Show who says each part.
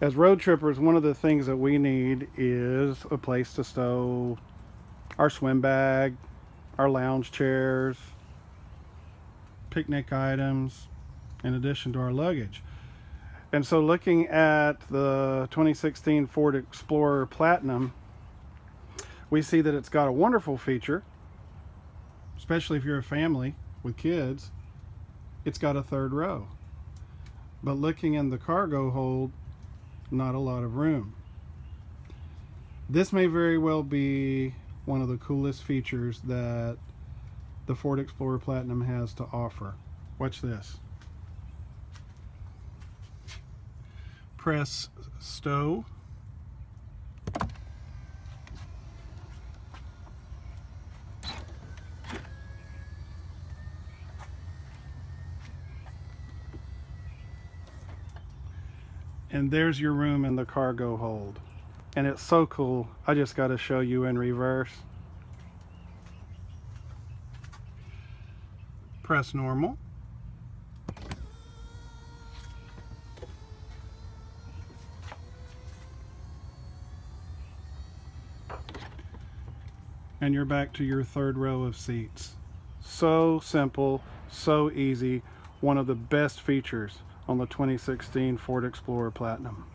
Speaker 1: As road trippers, one of the things that we need is a place to stow our swim bag, our lounge chairs, picnic items, in addition to our luggage. And so looking at the 2016 Ford Explorer Platinum, we see that it's got a wonderful feature, especially if you're a family with kids, it's got a third row. But looking in the cargo hold, not a lot of room. This may very well be one of the coolest features that the Ford Explorer Platinum has to offer. Watch this. Press stow. And there's your room in the cargo hold. And it's so cool. I just got to show you in reverse. Press normal. and you're back to your third row of seats. So simple, so easy, one of the best features on the 2016 Ford Explorer Platinum.